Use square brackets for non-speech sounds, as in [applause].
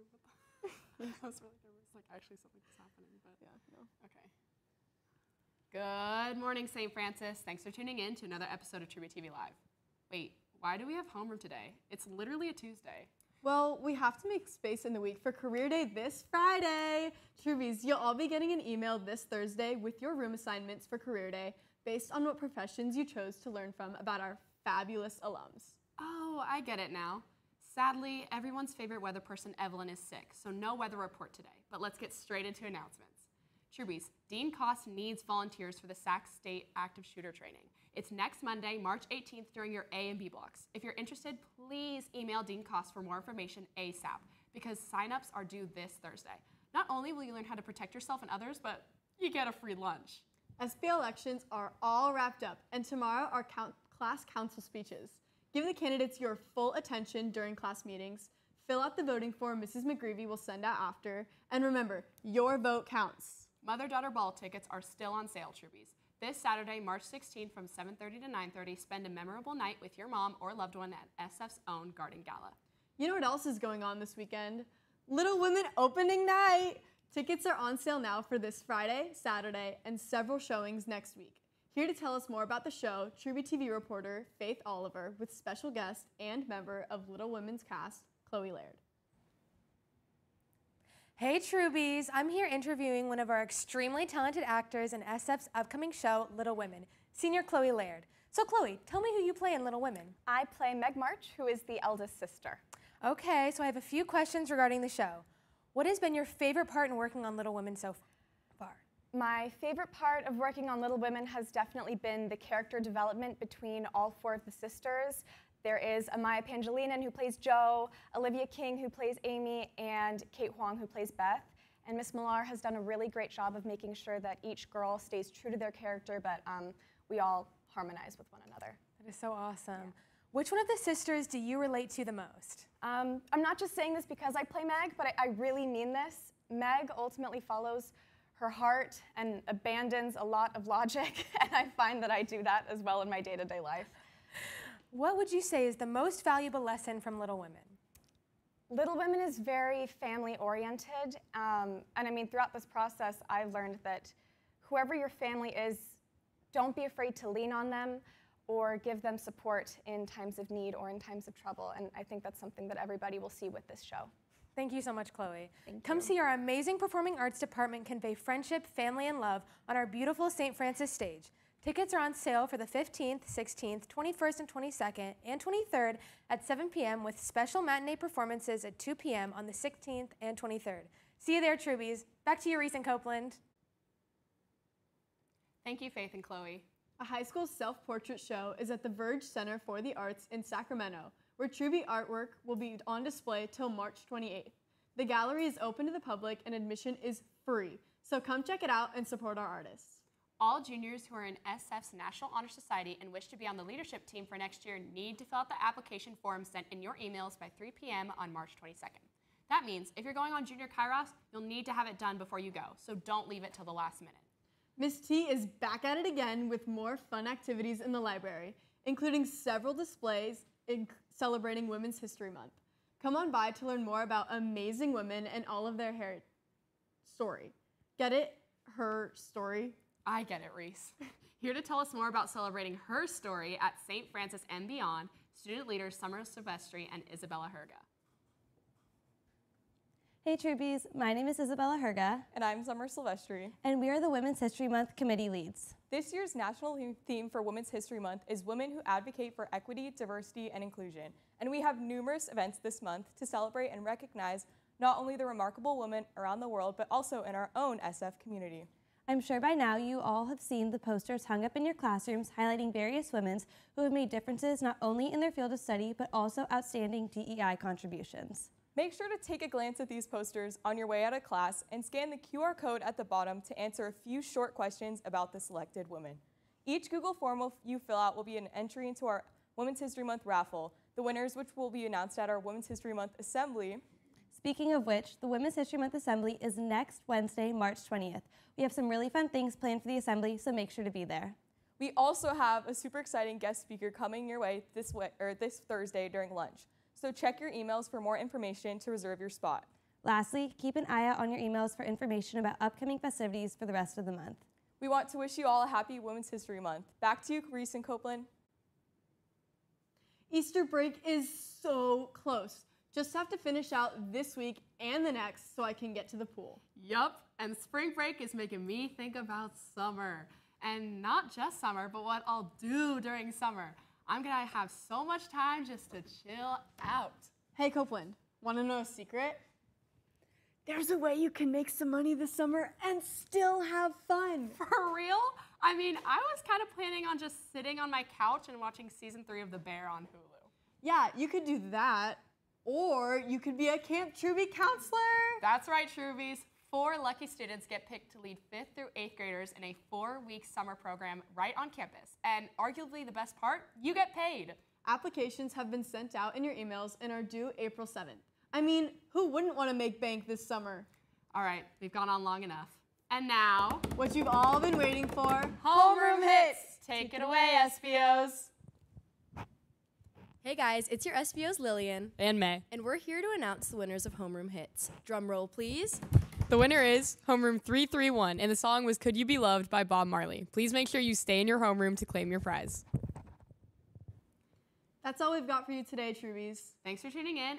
okay, what the? I was really nervous, like actually something was happening, but Yeah, no. okay. Good morning, St. Francis. Thanks for tuning in to another episode of Troubie TV Live. Wait, why do we have homeroom today? It's literally a Tuesday. Well, we have to make space in the week for Career Day this Friday. Troubies, you'll all be getting an email this Thursday with your room assignments for Career Day based on what professions you chose to learn from about our fabulous alums. Oh, I get it now. Sadly, everyone's favorite weather person, Evelyn, is sick, so no weather report today. But let's get straight into announcements. Troubies, Dean Koss needs volunteers for the Sac State Active Shooter Training. It's next Monday, March 18th, during your A and B blocks. If you're interested, please email Dean Koss for more information ASAP because signups are due this Thursday. Not only will you learn how to protect yourself and others, but you get a free lunch. SB elections are all wrapped up, and tomorrow are count- class council speeches. Give the candidates your full attention during class meetings. Fill out the voting form Mrs. McGreevy will send out after. And remember, your vote counts. Mother daughter ball tickets are still on sale, Troubies. This Saturday, March 16th from 7:30 to 9:30, spend a memorable night with your mom or loved one at SF's own Garden Gala. You know what else is going on this weekend? Little Women opening night! Tickets are on sale now for this Friday, Saturday, and several showings next week. Here to tell us more about the show, Troubie TV reporter Faith Oliver with special guest and member of Little Women's cast, Chloe Laird. Hey Troubies, I'm here interviewing one of our extremely talented actors in SF's upcoming show, Little Women, senior Chloe Laird. So Chloe, tell me who you play in Little Women. I play Meg March, who is the eldest sister. Okay, so I have a few questions regarding the show. What has been your favorite part in working on Little Women so far? My favorite part of working on Little Women has definitely been the character development between all four of the sisters. There is Amaya Pangelinan, who plays Jo, Olivia King, who plays Amy, and Kate Huang, who plays Beth. And Miss Millar has done a really great job of making sure that each girl stays true to their character, but um, we all harmonize with one another. That is so awesome. Which one of the sisters do you relate to the most? Um, I'm not just saying this because I play Meg, but I, I really mean this. Meg ultimately follows her heart and abandons a lot of logic, [laughs] and I find that I do that as well in my day to day life. What would you say is the most valuable lesson from Little Women? Little Women is very family oriented, um, and I mean, throughout this process, I've learned that whoever your family is, don't be afraid to lean on them or give them support in times of need or in times of trouble. And I think that's something that everybody will see with this show. Thank you so much, Chloe. Thank Come you. see our amazing performing arts department convey friendship, family, and love on our beautiful St. Francis stage. Tickets are on sale for the 15th, 16th, 21st, and 22nd, and 23rd at 7 p.m. with special matinee performances at 2 p.m. on the 16th and 23rd. See you there, Troubies. Back to you, Reese and Copeland. Thank you, Faith and Chloe. A high school self portrait show is at the Verge Center for the Arts in Sacramento, where Troubie artwork will be on display till March 28th. The gallery is open to the public and admission is free, so come check it out and support our artists. All juniors who are in SF's National Honor Society and wish to be on the leadership team for next year need to fill out the application form sent in your emails by 3 p.m. on March 22nd. That means if you're going on Junior Kairos, you'll need to have it done before you go, so don't leave it till the last minute. Miss T is back at it again with more fun activities in the library, including several displays celebrating Women's History Month. Come on by to learn more about amazing women and all of their hair story. Get it? Her story? I get it, Reese. [laughs] Here to tell us more about celebrating her story at St. Francis and beyond, student leaders Summer Silvestri and Isabella Herga. Hey Troubies, my name is Isabella Herga, And I'm Summer Silvestri. and we are the Women's History Month committee leads. This year's national theme for Women's History Month is Women Who Advocate for Equity, Diversity, and Inclusion. And we have numerous events this month to celebrate and recognize not only the remarkable women around the world, but also in our own SF community. I'm sure by now you all have seen the posters hung up in your classrooms highlighting various women who have made differences not only in their field of study, but also outstanding DEI contributions. Make sure to take a glance at these posters on your way out of class and scan the QR code at the bottom to answer a few short questions about the selected women. Each Google form you fill out will be an entry into our Women's History Month raffle, the winners which will be announced at our Women's History Month Assembly Speaking of which, the Women's History Month Assembly is next Wednesday, March 20th. We have some really fun things planned for the assembly, so make sure to be there. We also have a super exciting guest speaker coming your way this way, or this Thursday during lunch. So check your emails for more information to reserve your spot. Lastly, keep an eye out on your emails for information about upcoming festivities for the rest of the month. We want to wish you all a happy Women's History Month. Back to you, Reese and Copeland. Easter break is so close. Just have to finish out this week and the next so I can get to the pool. Yup, and spring break is making me think about summer. And not just summer, but what I'll do during summer. I'm gonna have so much time just to chill out. Hey Copeland, wanna know a secret? There's a way you can make some money this summer and still have fun. [laughs] For real? I mean, I was kind of planning on just sitting on my couch and watching season three of The Bear on Hulu. Yeah, you could do that, or you could be a Camp Troubie counselor. That's right, Troubies. Four lucky students get picked to lead fifth through eighth graders in a four week summer program right on campus. And arguably the best part, you get paid. Applications have been sent out in your emails and are due April 7th. I mean, who wouldn't want to make bank this summer? All right, we've gone on long enough. And now, What you've all been waiting for homeroom hits. Take it away, SBOs. Hey guys, it's your SBO's Lillian, and May. and we're here to announce the winners of Homeroom Hits. Drum roll, please. The winner is Homeroom 331, and the song was Could You Be Loved by Bob Marley. Please make sure you stay in your homeroom to claim your prize. That's all we've got for you today, Troubies. Thanks for tuning in.